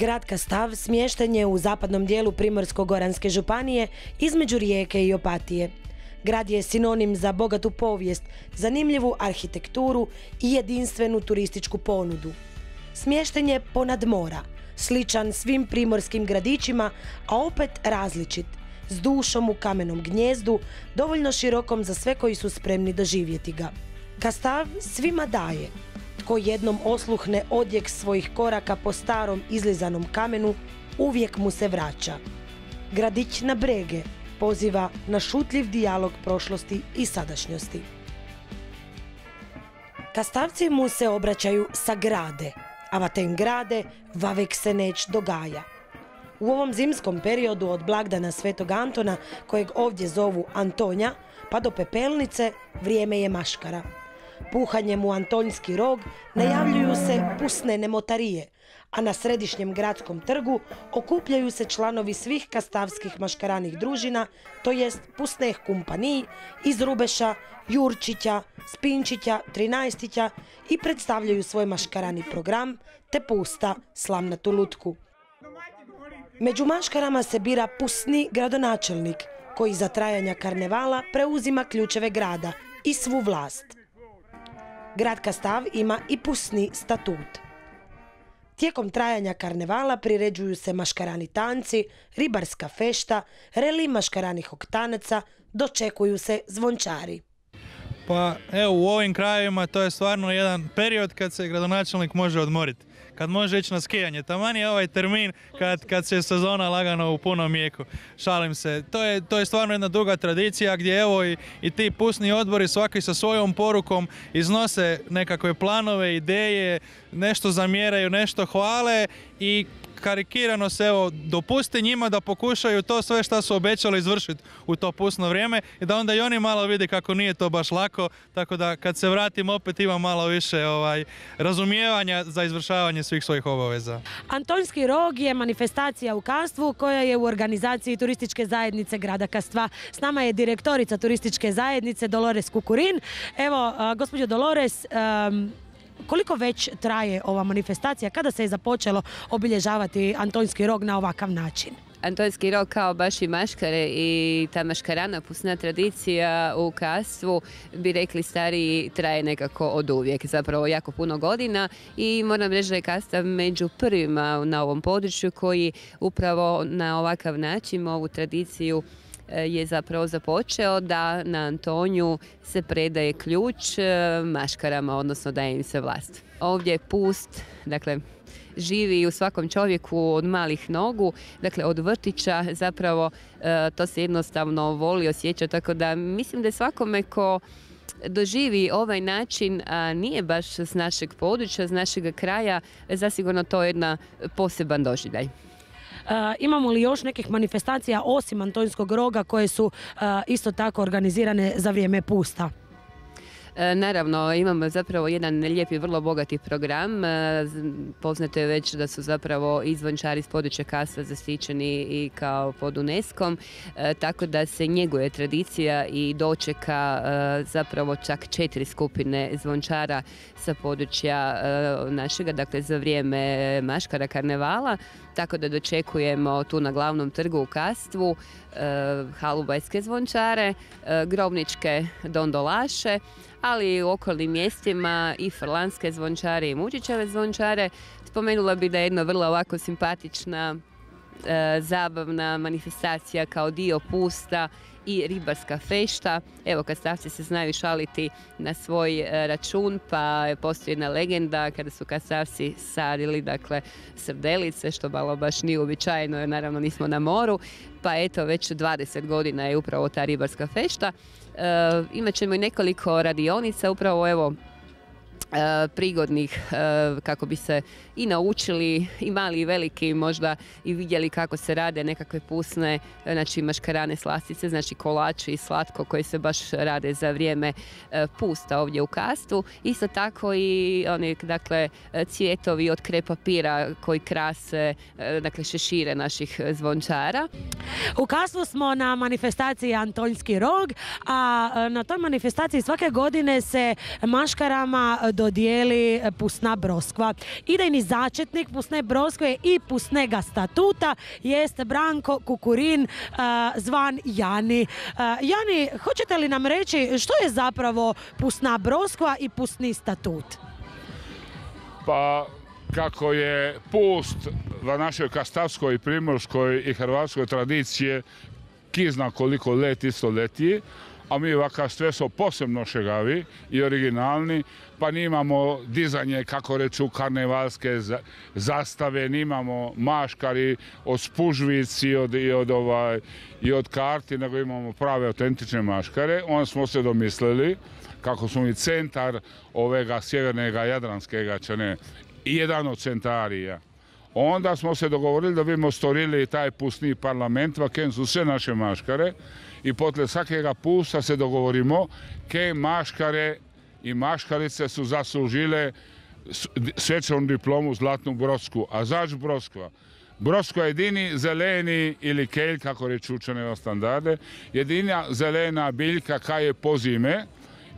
Grad Kastav smješten je u zapadnom dijelu Primorsko-goranske županije između Rijeke i Opatije. Grad je sinonim za bogatu povijest, zanimljivu arhitekturu i jedinstvenu turističku ponudu. Smješten je ponad mora, sličan svim primorskim gradićima, a opet različit, s dušom u kamenom gnjezdu, dovoljno širokom za sve koji su spremni doživjeti ga. Kastav svima daje, tko jednom osluhne odjek svojih koraka po starom izlizanom kamenu, uvijek mu se vraća. Gradić na brege poziva na šutljiv dijalog prošlosti i sadašnjosti. Kastavci mu se obraćaju sa grade, a vaten grade vavek se neć dogaja. U ovom zimskom periodu od blagdana Svetog Antona, kojeg ovdje zovu Antonja, pa do pepelnice, vrijeme je maškara. Puhanjem u Antonjski rog najavljuju se pusne nemotarije, a na središnjem gradskom trgu okupljaju se članovi svih kastavskih maškaranih družina, to jest pusneh kumpaniji iz Rubeša, Jurčića, Spinčića, Trinaestića i predstavljaju svoj maškarani program te pusta slamnatu lutku. Među maškarama se bira pusni gradonačelnik, koji za trajanja karnevala preuzima ključeve grada i svu vlast. Grad Kastav ima i pusni statut. Tijekom trajanja karnevala priređuju se maškarani tanci, ribarska fešta, reli maškaranih oktanaca, dočekuju se zvončari. Pa evo u ovim krajevima to je stvarno jedan period kad se gradonačelnik može odmoriti. Kad može ići na skijanje. Taman je ovaj termin kad, kad se sezona lagano u punom mijeku. Šalim se. To je, to je stvarno jedna duga tradicija gdje evo i, i ti pusni odbori svaki sa svojom porukom iznose nekakve planove, ideje, nešto zamjeraju, nešto hvale i karikirano se evo dopusti njima da pokušaju to sve što su obećali izvršiti u to pusno vrijeme i da onda i oni malo vide kako nije to baš lako, tako da kad se vratim opet ima malo više ovaj razumijevanja za izvršavanje svih svojih obaveza. Antonski rog je manifestacija u Kastvu koja je u organizaciji turističke zajednice grada Kastva. S nama je direktorica turističke zajednice Dolores Kukurin. Evo, gospođo Dolores, koliko već traje ova manifestacija? Kada se je započelo obilježavati Antonski rog na ovakav način? Antonski rok kao baš i maškare i ta maškarana pusna tradicija u kastvu bi rekli stariji traje nekako od uvijek, zapravo jako puno godina i moram reći da je kastav među prvima na ovom području koji upravo na ovakav način ovu tradiciju je zapravo započeo da na Antoniju se predaje ključ e, maškarama, odnosno daje im se vlast. Ovdje je pust, dakle, živi u svakom čovjeku od malih nogu, dakle od vrtića zapravo e, to se jednostavno voli, osjeća, tako da mislim da je svakome ko doživi ovaj način, a nije baš s našeg područja, s našeg kraja, zasigurno to je jedna poseban doživljaj. E, imamo li još nekih manifestacija osim Antonjskog roga koje su e, isto tako organizirane za vrijeme pusta? E, naravno, imamo zapravo jedan lijepi, vrlo bogati program. Poznato je već da su zapravo izvončari s područja Kasa zaštićeni i kao pod UNESCO-om, tako da se njeguje tradicija i dočeka zapravo čak četiri skupine zvončara sa područja našega, dakle za vrijeme Maškara karnevala tako da dočekujemo tu na glavnom trgu u Kastvu e, halu Bajske zvončare, e, grobničke dondolaše, ali i u okolnim mjestima i frlanske zvončare i mučićeve zvončare. Spomenula bi da je jedna vrlo ovako simpatična e, zabavna manifestacija kao dio pusta i ribarska fešta. Evo kad stavci se znaju šaliti na svoj e, račun pa postoji jedna legenda kada su kastavci sadili dakle srdelice što malo baš nije uobičajeno jer naravno nismo na moru pa eto već 20 godina je upravo ta ribarska fešta. E, imat ćemo i nekoliko radionica upravo evo prigodnih e, kako bi se i naučili i mali i veliki možda i vidjeli kako se rade nekakve pusne znači maškarane slastice znači kolači i slatko koji se baš rade za vrijeme e, pusta ovdje u kastu. Isto tako i oni dakle cvjetovi od kre papira koji krase dakle šešire naših zvončara. U kastu smo na manifestaciji Antonjski rog a na toj manifestaciji svake godine se maškarama dodijeli Pusna Broskva. Idejni začetnik Pusne Broskve i Pusnega statuta jeste Branko Kukurin, zvan Jani. Jani, hoćete li nam reći što je zapravo Pusna Broskva i Pusni statut? Pa kako je pust v našoj kastavskoj, primorskoj i hrvatskoj tradicije ki zna koliko leti stoletji, a mi ovakav su posebno šegavi i originalni, pa nimamo dizanje, kako reću, karnevalske zastave, nimamo maškari od spužvici od, i od, ovaj, i od karti, nego imamo prave autentične maškare. On smo se domislili, kako smo i centar ovega sjevernega jadranskega čene, jedan od centarija. Onda smo se dogovorili da bimo storili taj pustni parlament, v kojem su sve naše maškare i potle svakega pusta se dogovorimo ke maškare i maškarice su zaslužile svečanu diplomu Zlatnu Brodsku. A zač Broskva? Brosko je jedini zeleni ili kelj, kako reći učene standarde, jedina zelena biljka kaj je po zime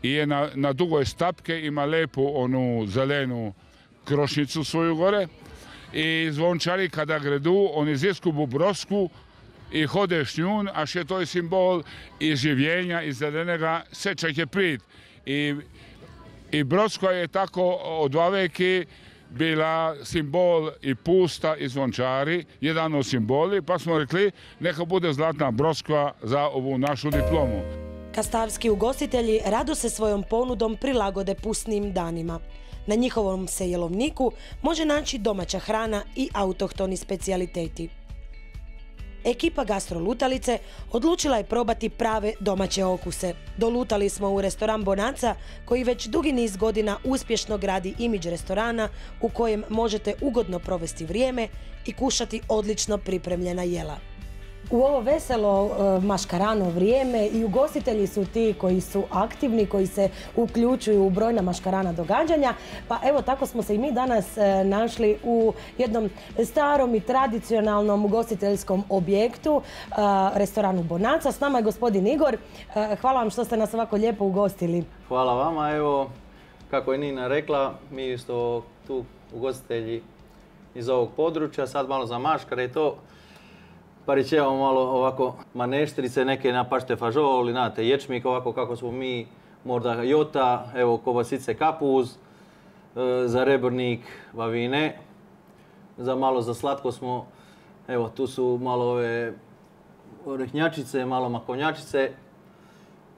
i je na, na dugoj stapke, ima lepu onu zelenu krošnicu svoju gore i zvončari kada gredu, oni zjeskubu brosku i hode šnjun, a še to je simbol i življenja i zelenega, sve će prit. I, I Brodsko je tako od vaveki bila simbol i pusta i zvončari, jedan od simboli, pa smo rekli neka bude Zlatna Broskva za ovu našu diplomu. Kastavski ugostitelji rado se svojom ponudom prilagode pustnim danima. Na njihovom se jelovniku može naći domaća hrana i autohtoni specijaliteti. Ekipa Gastrolutalice odlučila je probati prave domaće okuse. Dolutali smo u restoran Bonaca koji već dugi niz godina uspješno gradi imidž restorana u kojem možete ugodno provesti vrijeme i kušati odlično pripremljena jela u ovo veselo e, maškarano vrijeme i ugostitelji su ti koji su aktivni, koji se uključuju u brojna maškarana događanja. Pa evo tako smo se i mi danas e, našli u jednom starom i tradicionalnom ugostiteljskom objektu, e, restoranu Bonaca. S nama je gospodin Igor. Hvala vam što ste nas ovako lijepo ugostili. Hvala vama. Evo, kako je Nina rekla, mi isto tu ugostitelji iz ovog područja, sad malo za maškare i to parićevamo malo ovako maneštrice, neke na pašte fažol, znate, ječmik ovako kako smo mi, možda jota, evo kobasice kapuz, e, za rebrnik vavine, za malo za slatko smo, evo tu su malo ove rehnjačice, malo makovnjačice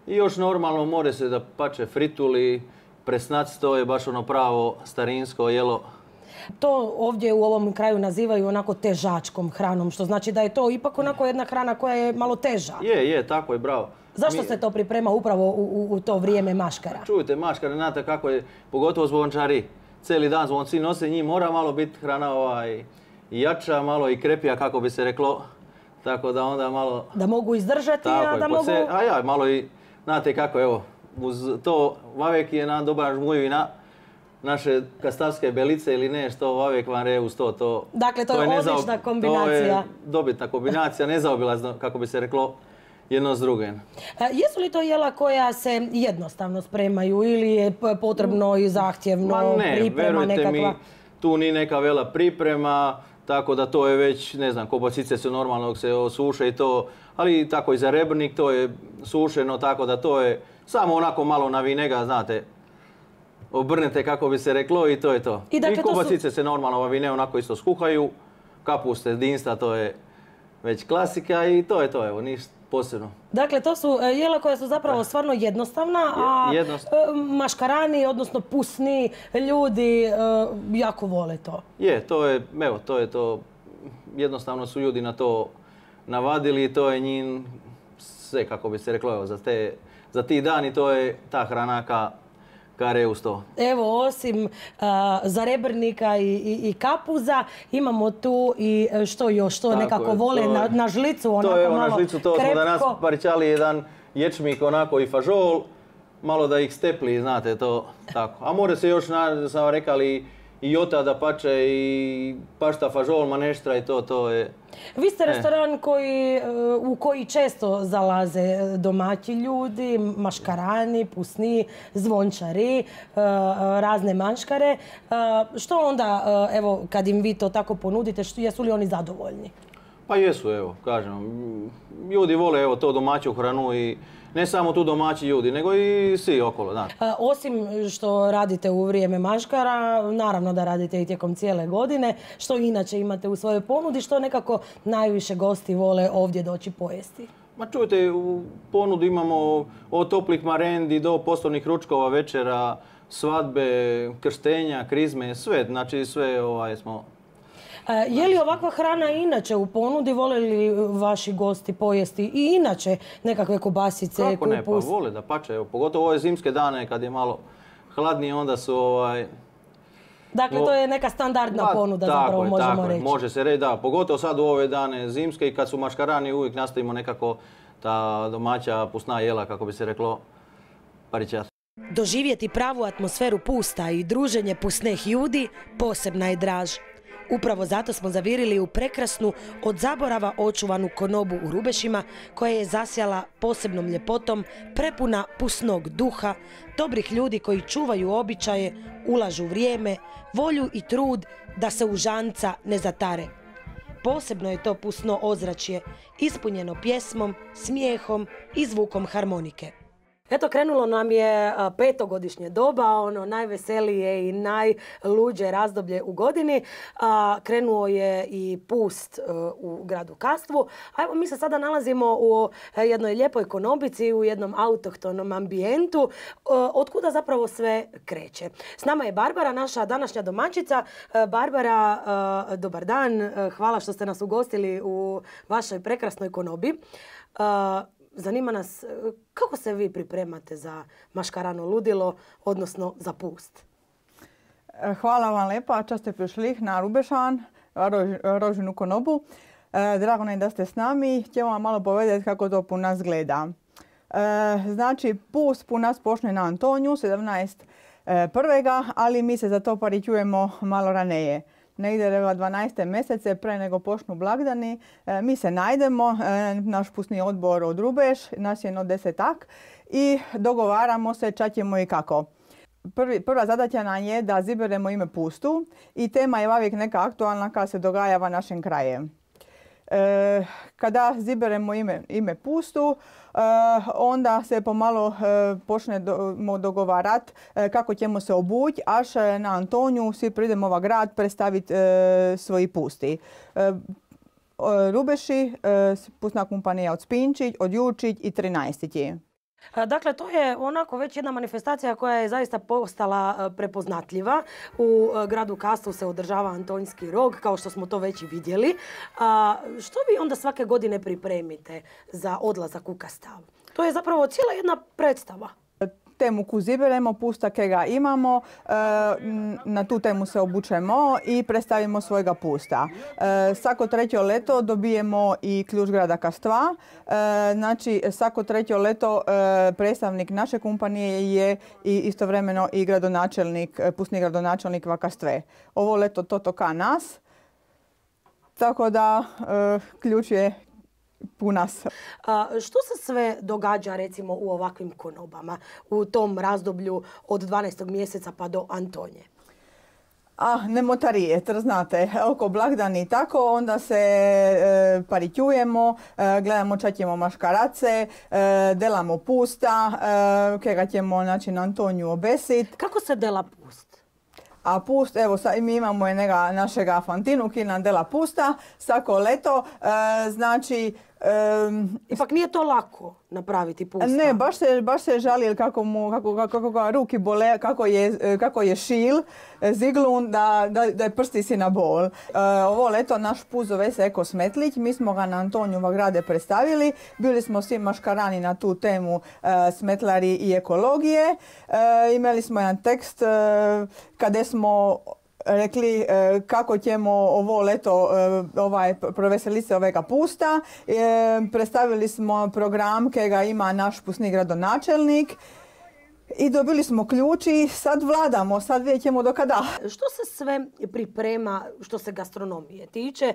i još normalno more se da pače frituli, presnac, to je baš ono pravo starinsko jelo to ovdje u ovom kraju nazivaju onako težačkom hranom, što znači da je to ipak onako jedna hrana koja je malo teža. Je, je, tako je, bravo. Zašto se to priprema upravo u, to vrijeme maškara? Čujte, maškara, znate kako je, pogotovo zvončari, cijeli dan zvonci nose, njih mora malo biti hrana ovaj, jača, malo i krepija, kako bi se reklo. Tako da onda malo... Da mogu izdržati, a da mogu... a ja, malo i, znate kako, evo, uz to Vavek je na dobar žmujina, naše kastavske belice ili ne, što vam re uz to. to dakle, to, je, odlična kombinacija. To je dobitna kombinacija, nezaobilazno, kako bi se reklo, jedno s drugim. E, jesu li to jela koja se jednostavno spremaju ili je potrebno i zahtjevno Ma ne, priprema nekakva? mi, tu ni neka vela priprema, tako da to je već, ne znam, kobasice su normalno se osuše i to, ali tako i za rebrnik to je sušeno, tako da to je samo onako malo na vinega, znate, obrnete kako bi se reklo i to je to. I, dakle, kobasice se normalno vavine onako isto skuhaju, kapuste, dinsta, to je već klasika i to je to, evo, ništa posebno. Dakle, to su e, jela koja su zapravo stvarno jednostavna, a e, maškarani, odnosno pusni ljudi e, jako vole to. Je, to je, evo, to je to, jednostavno su ljudi na to navadili i to je njim sve, kako bi se reklo, evo, za, te, za ti dani to je ta hranaka kare uz to? Evo, osim zarebrnika i, kapuza, imamo tu i e, što još, to nekako vole na, žlicu, onako to je, na žlicu, to smo danas paričali jedan ječmik onako i fažol, malo da ih stepli, znate, to tako. A more se još, sam rekali, i od tada pače i pašta fažol, maneštra i to, to je... Vi ste restoran koji, e, u koji često zalaze domaći ljudi, maškarani, pusni, zvončari, e, razne maškare. E, Što onda, e, evo, kad im vi to tako ponudite, jesu li oni zadovoljni? Pa jesu, evo, kažem. m, Ljudi vole evo to domaću hranu i ne samo tu domaći ljudi, nego i svi okolo, da. Osim što radite u vrijeme maškara, naravno da radite i tijekom cijele godine, što inače imate u svojoj ponudi, što nekako najviše gosti vole ovdje doći pojesti. Ma čujte, u ponudi imamo od toplih marendi do poslovnih ručkova, večera, svadbe, krštenja, krizme, sve, znači sve ovaj smo... E, Je li ovakva hrana inače u ponudi, vole li vaši gosti pojesti i inače nekakve kobasice, Kako ne, pa vole da pače, evo, pogotovo ove zimske dane kad je malo hladnije, onda su ovaj... Dakle, to je neka standardna ponuda tako zapravo je, možemo tako je, reći. Može se reći, da. Pogotovo sad u ove dane zimske i kad su maškarani uvijek nastavimo nekako ta domaća pusna jela, kako bi se reklo, parićat. Doživjeti pravu atmosferu pusta i druženje pusneh ljudi posebna je draž. Upravo zato smo zavirili u prekrasnu, od zaborava očuvanu konobu u Rubešima, koja je zasjala posebnom ljepotom, prepuna pusnog duha, dobrih ljudi koji čuvaju običaje, ulažu vrijeme, volju i trud da se u žanca ne zatare. Posebno je to pusno ozračje, ispunjeno pjesmom, smijehom i zvukom harmonike. Eto, krenulo nam je petogodišnje doba, ono najveselije i najluđe razdoblje u godini. Krenuo je i pust e, u gradu Kastvu. A evo, mi se sada nalazimo u e, jednoj lijepoj konobici, u jednom autohtonom ambijentu, e, otkuda zapravo sve kreće. S nama je Barbara, naša današnja domaćica. Barbara, dobar dan. Hvala što ste nas ugostili u vašoj prekrasnoj konobi. E, Zanima nas e, kako se vi pripremate za maškarano ludilo, odnosno za pust. Hvala vam lepa, če ste prišli na Rubešan, rož, Rožinu konobu. E, Drago nam da ste s nami. Htjela vam malo povedati kako to po nas gleda. E, Znači, pust po nas počne na Antoniju, 17. e, prvega, ali mi se za to parićujemo malo raneje. Negdje reva 12. mjesece pre nego počnu blagdani. e, Mi se najdemo, e, naš pustni odbor od Rubeš, nas je jedno desetak i dogovaramo se čak ćemo i kako. Prvi, prva zadaća nam je da ziberemo ime pustu i tema je uvijek neka aktualna kada se dogaja v našem kraju. E, kada ziberemo ime, ime pustu, onda se pomalo e, počnemo dogovarati e, kako ćemo se obući, až na Antoniju svi pridemo ova grad predstaviti svoji pusti. Rubeši, pustna kompanija od Spinčić, od Jurčić i 13. A, Dakle, to je onako već jedna manifestacija koja je zaista postala e, prepoznatljiva. U e, gradu Kastvu se održava Antonjski rog, kao što smo to već i vidjeli. A, što vi onda svake godine pripremite za odlazak u Kastav? To je zapravo cijela jedna predstava. Temu koju ziberemo, pusta kega imamo, e, na tu temu se obučemo i predstavimo svojega pusta. E, Svako treće leto dobijemo i ključ grada Kastva. E, Znači, svako treće leto predstavnik naše kompanije je i istovremeno i gradonačelnik, pustni gradonačelnik Vakastve. Ovo leto to toka nas, tako da ključ je pu nas. A, što se sve događa recimo u ovakvim konobama u tom razdoblju od 12. mjeseca pa do Antonje? A, nemotarije, tr znate, oko blagdani i tako, onda se e, parićujemo, e, gledamo čak ćemo maškarace, e, delamo pusta, e, kega ćemo znači, na Antoniju obesit. Kako se dela pust? A pust, evo sad mi imamo jednoga našega Fantinu ki nam dela pusta, svako leto, e, znači em, Ipak nije to lako napraviti pusta. Ne, baš se, baš se žali kako, mu, kako, kako, kako ga ruki bole, kako je, kako je šil, e, ziglun, da, da, da je prsti si na bol. E, ovo leto naš puz zove se Eko Smetlić, mi smo ga na Antoniju grade predstavili, bili smo svi maškarani na tu temu e, smetlari i ekologije. E, imali smo jedan tekst kada smo rekli e, kako ćemo ovo leto e, ovaj, proveseliti se ovega pusta. E, predstavili smo program kega ima naš pustni gradonačelnik i dobili smo ključ i sad vladamo, sad vidjet ćemo do kada. Što se sve priprema što se gastronomije tiče?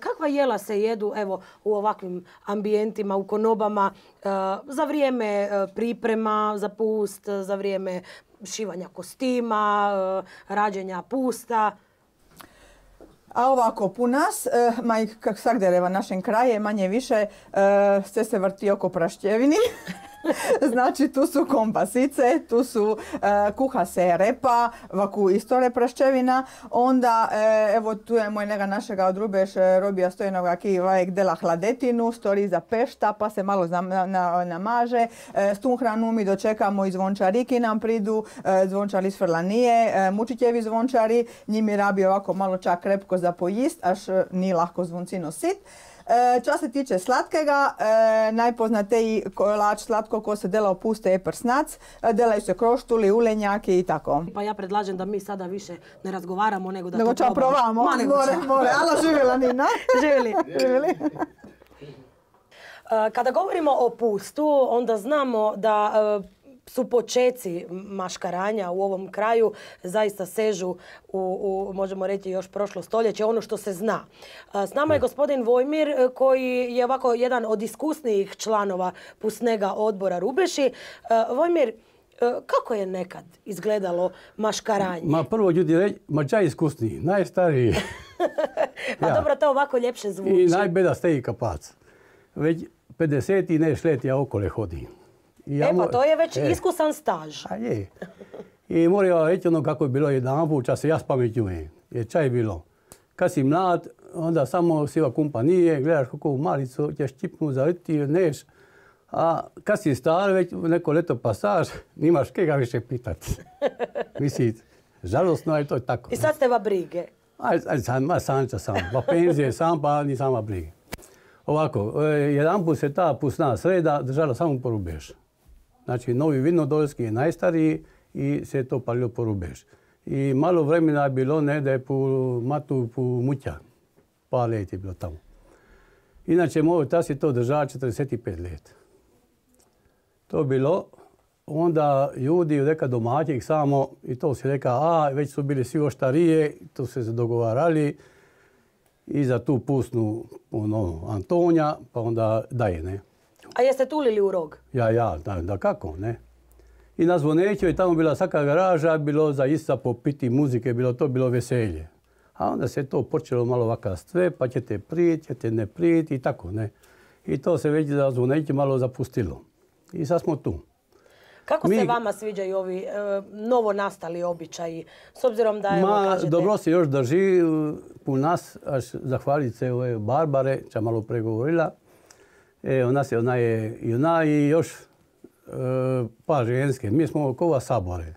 Kakva jela se jedu evo, u ovakvim ambijentima, u konobama, za vrijeme priprema za pust, za vrijeme šivanja kostima, e, rađenja pusta? A ovako, pu nas, eh, ma kak svakdje našem kraje, manje više, eh, sve se vrti oko prašćevini. znači tu su kompasice, tu su e, kuha se repa, vaku isto repraščevina, onda e, evo tu je moj nega našega od Rubeš e, robija stojenoga ki vajek dela hladetinu, stori za pešta pa se malo namaže. E, s tu hranu mi dočekamo i zvončari ki nam pridu, e, zvončari iz Frlanije, e, mučićevi zvončari, njimi rabi ovako malo čak krepko za pojist, až ni lahko zvoncino sit. Čo se tiče slatkega, najpoznatiji kolač slatko ko se dela opuste je prsnac, delaju se kroštuli, ulenjaki i tako. Pa ja predlažem da mi sada više ne razgovaramo nego da Nego to probamo. Ma, nego More, more. Alo, živjela Nina. Živjeli. Živjeli. E, Kada govorimo o pustu, onda znamo da e, su počeci maškaranja u ovom kraju zaista sežu u, u, možemo reći, još prošlo stoljeće, ono što se zna. S nama je gospodin Vojmir e, koji je ovako jedan od iskusnijih članova pusnega odbora Rubeši. E, Vojmir, e, kako je nekad izgledalo maškaranje? Ma prvo ljudi reći, ma čaj iskusniji, najstariji Pa ja. dobro, to ovako ljepše zvuči. i najbeda steji kapac. Već 50 i neš let ja okole hodim. Ja E pa to je već E, iskusan staž. A je. I moram ja reći ono kako je bilo jedan put, čas se ja spametnjujem. Je čaj bilo. Kad si mlad, onda samo siva kompanije, gledaš kako u malicu, ćeš čipnu zaliti neš. A kad si star, već neko leto pasaž, nimaš kega više pitat. Mislim, žalostno je to je tako. I sad ste va brige. Aj, aj sam, ma sanča sam. Pa penzije sam, pa ni sama briga. Ovako, e, jedan put se ta pusna sreda držala samo po rubež. Znači, Novi Vinodolski je najstariji i se to palilo po rubež. I malo vremena je bilo ne da je po matu po muća. Pa let je bilo tamo. Inače, moj tas je to držao 45 let. To je bilo, onda ljudi reka domaćih samo, i to se reka, a već su bili svi oštarije, to se dogovarali i za tu pusnu ono, Antonija, pa onda daje, ne. A jeste tulili u rog? Ja, ja, da, da kako, ne. I na Zvoneću je tamo bila svaka garaža, bilo za ista popiti muzike, bilo to bilo veselje. A onda se to počelo malo ovaka sve, pa ćete prijeti, ćete ne prijeti i tako, ne. I to se već za Zvoneću malo zapustilo. I sad smo tu. Kako se Mi- vama sviđaju ovi e, novo nastali običaji? S obzirom da evo Ma, kažete... dobro se još drži uh, u nas, až zahvalit se ove Barbare, ča malo pregovorila. E, ona se, ona je i ona i još e, pa ženske. Mi smo kova sabore.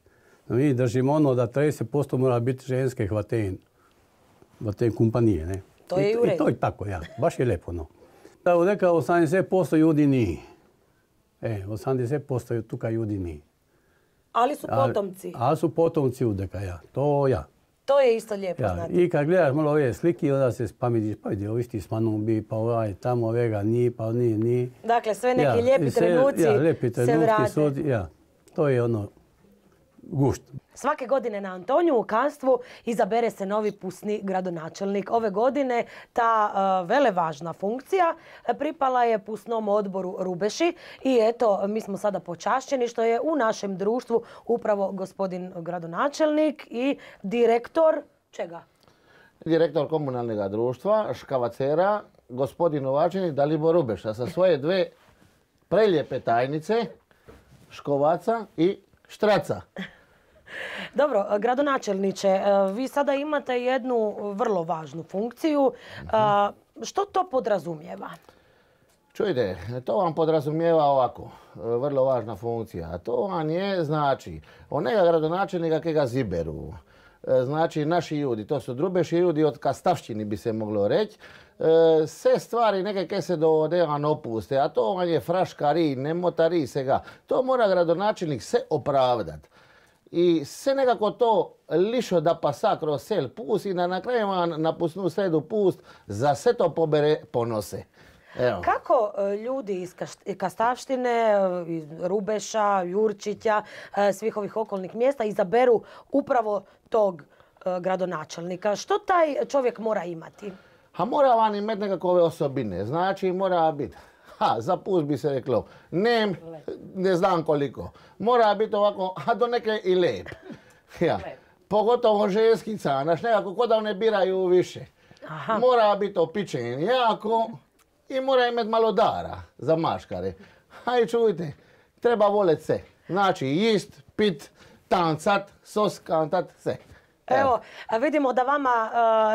Mi držimo ono da 30% mora biti ženske hvaten, hvaten kompanije, ne. To je i u I to je tako, ja. Baš je lepo, no. Da, neka 80% ljudi nije. E, 80% tuka ljudi nije. Ali su Ali- potomci. Ali su potomci udeka, ja. To ja. To je isto lijepo Ja, znati. I kad gledaš malo ove slike, onda se spametiš, pa vidi, ovi sti s manom bi, pa ovaj tamo ovega ni, pa ni, ni. Dakle, sve neki Ja, lijepi i sve- trenuci ja, lijepi se trenuci vrate. su- ja, to je ono, gušt. Svake godine na Antoniju u Kanstvu izabere se novi pusni gradonačelnik. Ove godine ta e, velevažna funkcija pripala je pusnom odboru Rubeši i eto, mi smo sada počašćeni što je u našem društvu upravo gospodin gradonačelnik i direktor čega? direktor komunalnog društva Škavacera, gospodin Novačini Dalibor Rubeša sa svoje dve prelijepe tajnice, Škovaca i Štraca. Dobro, gradonačelniče, e, vi sada imate jednu vrlo važnu funkciju. E, Što to podrazumijeva? Čujte, to vam podrazumijeva ovako, e, vrlo važna funkcija. A to vam je, znači, onega gradonačelnika kega ziberu. E, Znači, naši ljudi, to su drubeši ljudi od kastavšćini bi se moglo reći. E, Sve stvari neke ke se do dejan opuste, a to vam je fraškari, nemotari sega. To mora gradonačelnik se opravdat. I sve nekako to lišo da pasa kroz sel pust i da na kraju na pusnu sredu pust za sve to pobere ponose. Evo. Kako e, ljudi iz Kastavštine, e, iz Rubeša, Jurčića, e, svih ovih okolnih mjesta izaberu upravo tog gradonačelnika? Što taj čovjek mora imati? A mora vam imati nekakve osobine. Znači mora biti, ha, za pust bi se reklo, nem, ne znam koliko. Mora biti ovako, a do neke i lep. Ja. Pogotovo ženskica, znaš, nekako ko da one biraju više. Mora biti opičen jako i mora imati malo dara za maškare. Aj čujte, treba volet se. Znači, jist, pit, tancat, sos, kantat, se. Evo, a vidimo da vama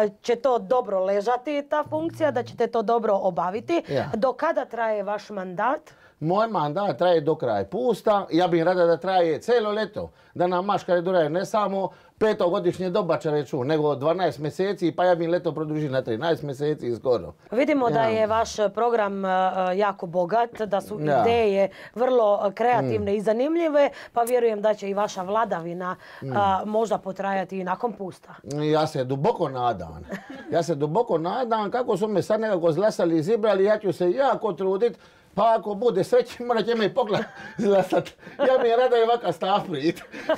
e, će to dobro ležati, ta funkcija, da ćete to dobro obaviti. Ja. Do kada traje vaš mandat? Moj mandat traje do kraja pusta. Ja bih rada da traje cijelo leto. Da nam maškare duraju ne samo petogodišnje doba će reću, nego 12 mjeseci, pa ja bih leto produžio na 13 mjeseci skoro. Vidimo da je vaš program e, jako bogat, da su Ja. ideje vrlo kreativne i zanimljive, pa vjerujem da će i vaša vladavina a, možda potrajati i nakon pusta. Ja se duboko nadam. Ja se duboko nadam kako su me sad nekako zlasali i izibrali, ja ću se jako trudit. Pa ako bude sreće, morat će me i pogled zlasat. Ja mi je rada i ovakav stav.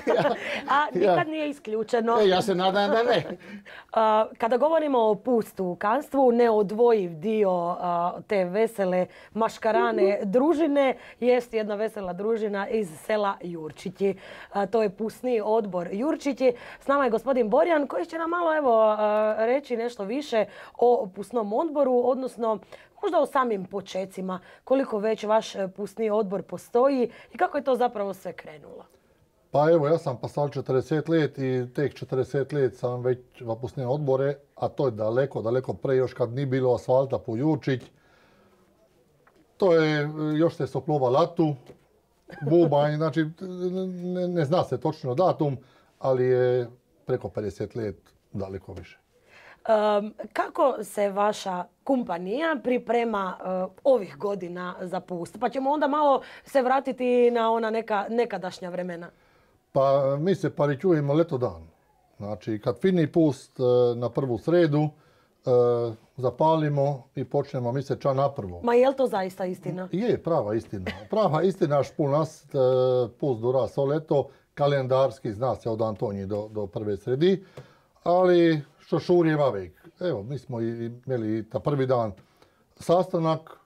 Ja, A nikad ja. nije isključeno. E, ja se nadam da ne. A, Kada govorimo o pustu kanstvu, neodvojiv dio a, te vesele maškarane družine jest jedna vesela družina iz sela Jurčići. A, To je pustni odbor Jurčići. S nama je gospodin Borjan koji će nam malo evo reći nešto više o pustnom odboru, odnosno možda o samim počecima, koliko već vaš e, pustni odbor postoji i kako je to zapravo sve krenulo. Pa evo, ja sam pasal 40 let i tek 40 let sam već vapusne odbore, a to je daleko, daleko pre, još kad nije bilo asfalta po Jurčić. To je, još se soplova latu, bubanj, znači ne, ne zna se točno datum, ali je preko 50 let daleko više. Um, kako se vaša kompanija priprema uh, ovih godina za pust? Pa ćemo onda malo se vratiti na ona neka nekadašnja vremena. Pa mi se paričujemo leto dan. Znači, kad fini pust e, na prvu sredu, e, zapalimo i počnemo mi se ča na prvo. Ma je li to zaista istina? Je, prava istina. Prava istina špul nas e, pust dura so leto, kalendarski zna se od Antonije do, do prve sredi, ali što šurje vavek. Evo, mi smo i imeli ta prvi dan sastanak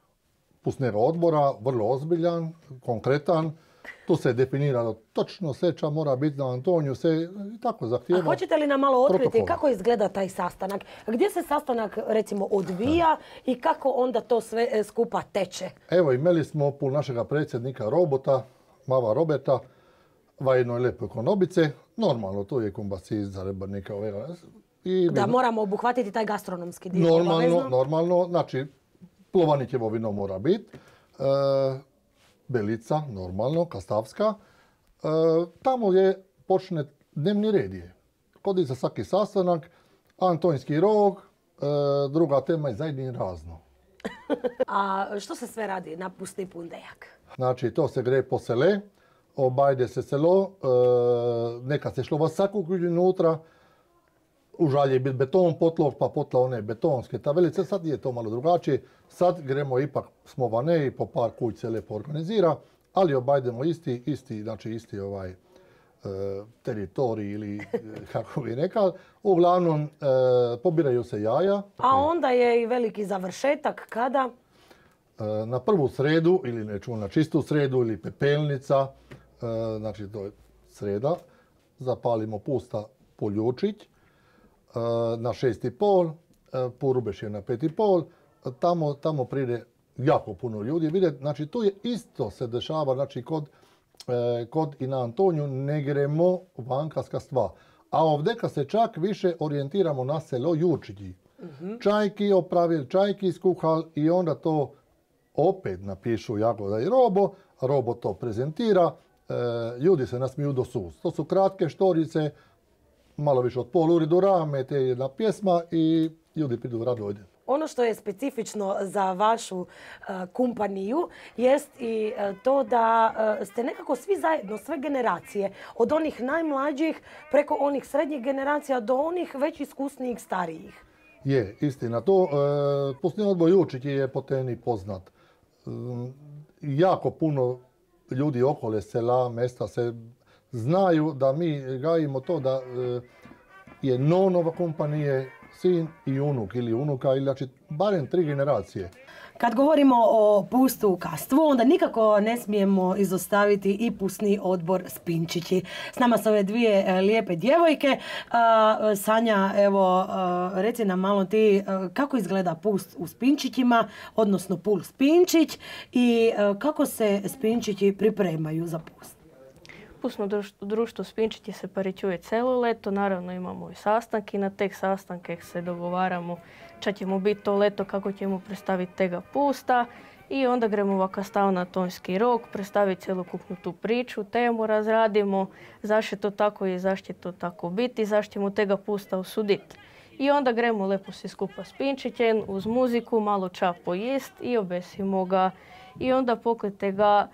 pustnega odbora, vrlo ozbiljan, konkretan. Tu se je definiralo točno sve ča mora biti na Antoniju, sve i tako A zahtijeva. hoćete li nam malo otkriti protokol. kako izgleda taj sastanak? Gdje se sastanak recimo odvija i kako onda to sve e, skupa teče? Evo, imeli smo pol našega predsjednika robota, Mava Roberta, v jednoj lepoj konobice. Normalno, to je kombasiz za rebarnika ovega. I Da moramo obuhvatiti taj gastronomski dio. Normalno, normalno, znači Plovanikevo vino mora biti, e, Belica, normalno, Kastavska. E, tamo je počne dnevni red je. Kodi za svaki sastanak, Antonjski rog, e, druga tema je zajedni razno. A što se sve radi na pustni pundejak? Znači, to se gre po sele, obajde se selo, e, neka se šlo vsaku unutra, užalje biti beton potlog, pa potla one betonske tabelice, sad je to malo drugačije. Sad gremo ipak smo vane i po par kuć se lepo organizira, ali obajdemo isti, isti, znači isti ovaj e, teritorij ili e, kako bi rekao. Uglavnom, e, pobiraju se jaja. A onda je i veliki završetak kada? E, na prvu sredu ili neću na čistu sredu ili pepelnica, e, znači to je sreda, zapalimo pusta poljučić na šest i pol, e, Porubeš je na pet i pol, e, tamo, tamo pride jako puno ljudi. Vidite, znači tu je isto se dešava, znači kod, kod i na Antoniju ne gremo vankarska stvar. A ovdje kad se čak više orijentiramo na selo Jurčići, čajki opravili, čajki skuhal i onda to opet napišu Jagoda i Robo, Robo to prezentira, e, ljudi se nasmiju do sus. To su kratke štorice, malo više od pol uri do rame, te jedna pjesma i ljudi pridu rado ovdje. Ono što je specifično za vašu e, kompaniju jest i e, to da e, ste nekako svi zajedno, sve generacije, od onih najmlađih preko onih srednjih generacija do onih već iskusnijih starijih. Je, istina. To, pusni odboj Jučić je po teni poznat. Jako puno ljudi okole sela, mesta se znaju da mi gajimo to da e, je nonova kompanije sin i unuk ili unuka, ili znači barem tri generacije. Kad govorimo o pustu u Kastvu, onda nikako ne smijemo izostaviti i pusni odbor Spinčići. S nama su ove dvije e, lijepe djevojke. Sanja, evo, a, reci nam malo ti kako izgleda pust u Spinčićima, odnosno pul Spinčić i kako se Spinčići pripremaju za pust. Pustno društvo, Spinčići se parićuje celo leto, naravno imamo i sastanki, na tek sastanke se dogovaramo ča ćemo biti to leto, kako ćemo predstaviti tega pusta i onda gremo ovako stav na tonski rok, predstaviti cjelokupnu tu priču, temu razradimo, zašto to tako i zašto je to tako biti, zašto ćemo tega pusta osuditi. I onda gremo lepo svi skupa s Pinčićem, uz muziku, malo ča pojist i obesimo ga. I onda poklite ga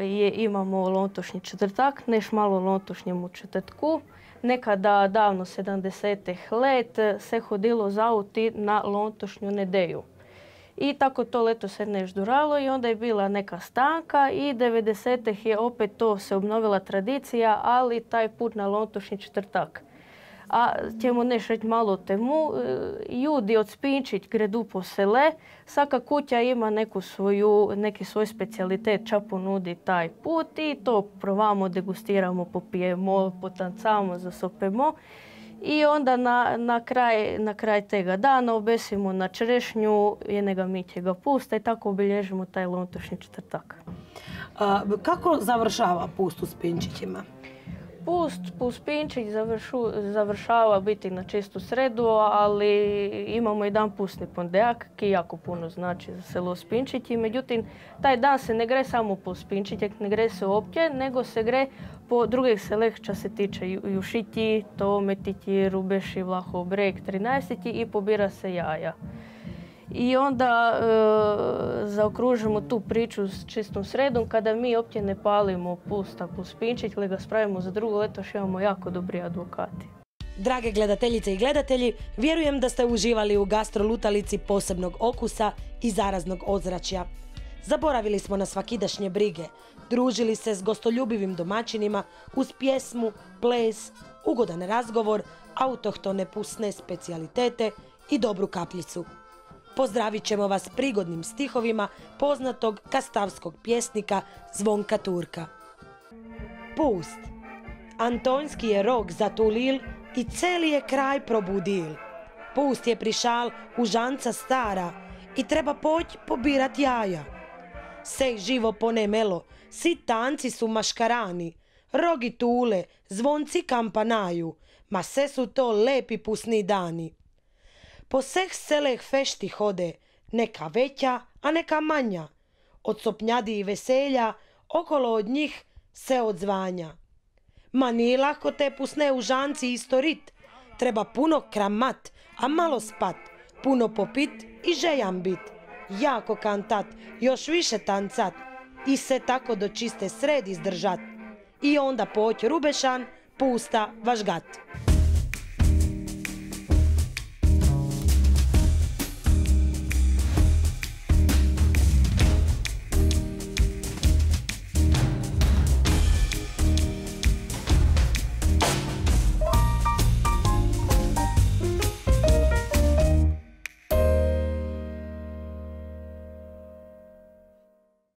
je, imamo lontošnji četvrtak, neš malo lontošnjemu četvrtku. Nekada davno 70-ih let se hodilo zauti na lontošnju nedeju. I tako to leto se neš duralo i onda je bila neka stanka i 90-ih je opet to se obnovila tradicija, ali taj put na lontošnji četvrtak. A ćemo neš reći malo temu. Ljudi od Spinčić gredu po sele. Svaka kuća ima neku svoju, neki svoj specijalitet ča ponudi taj put i to provamo, degustiramo, popijemo, potancamo, zasopemo. I onda na, na, kraj, na kraj tega dana obesimo na čerešnju jednega mićega pusta i tako obilježimo taj lontošnji četvrtak. A, kako završava pust u Spinčićima? Pust, pust Pinčić završu, završava biti na čistu sredu, ali imamo i dan pustni ponedjeljak, ki jako puno znači za selo Spinčići. Međutim, taj dan se ne gre samo po Spinčićek, ne gre se opće, nego se gre po drugih seleh, ča se tiče Ju- Jušiti, Tometići, Rubeši, Vlahov breg, 13 i pobira se jaja. I onda e, zaokružimo tu priču s čistom sredom kada mi opće ne palimo pusta po spinčić, ali ga spravimo za drugo leto, što imamo jako dobri advokati. Drage gledateljice i gledatelji, vjerujem da ste uživali u gastrolutalici posebnog okusa i zaraznog ozračja. Zaboravili smo na svakidašnje brige, družili se s gostoljubivim domaćinima uz pjesmu, ples, ugodan razgovor, autohtone pusne specijalitete i dobru kapljicu. Pozdravit ćemo vas prigodnim stihovima poznatog kastavskog pjesnika Zvonka Turka. Pust. Antonski je rok zatulil i celi je kraj probudil. Pust je prišal u žanca stara i treba poć pobirat jaja. Sej živo ponemelo, si tanci su maškarani, rogi tule, zvonci kampanaju, ma se su to lepi pusni dani. Po seh seleh fešti hode, neka veća, a neka manja. Od sopnjadi i veselja, okolo od njih se odzvanja. Ma nije lako te pusne u žanci istorit, treba puno kramat, a malo spat, puno popit i žejan bit. Jako kantat, još više tancat i se tako do čiste sred izdržat. I onda poć rubešan, pusta vaš gat.